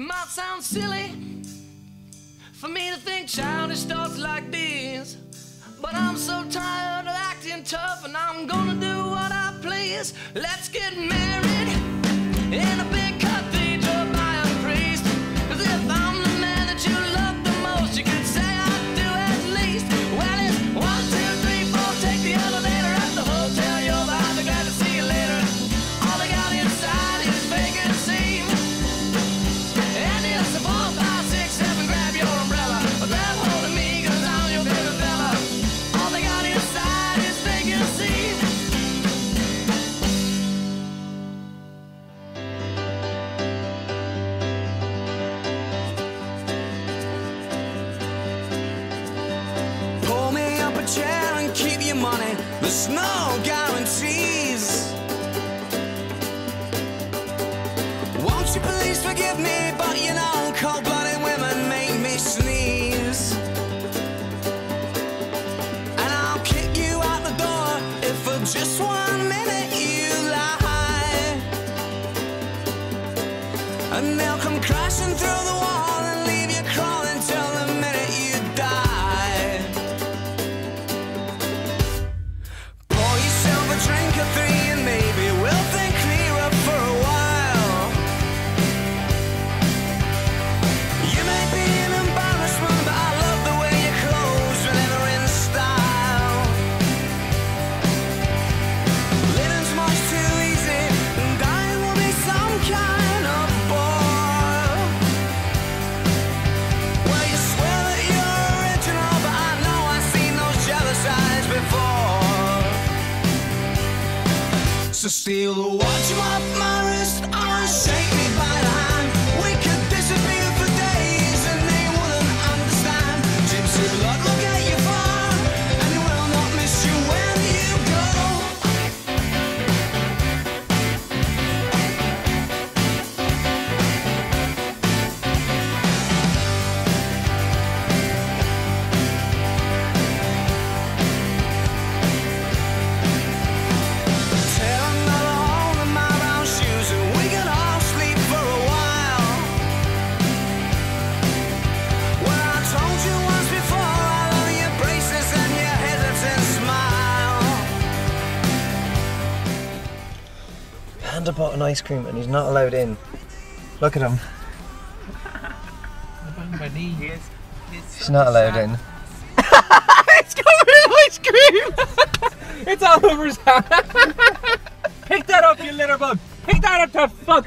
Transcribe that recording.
It might sound silly for me to think childish thoughts like these. But I'm so tired of acting tough, and I'm gonna do what I please. Let's get married chair and keep your money. There's no guarantees. Won't you please forgive me? But you know, cold blooded women make me sneeze. And I'll kick you out the door if for just one minute you lie. And they'll come crashing through the wall steal watch off my wrist, me Panda bought an ice cream and he's not allowed in. Look at him. He's not allowed in. it's covered in ice cream! it's all over his hand. Pick that up, you little bug! Pick that up, the fuck!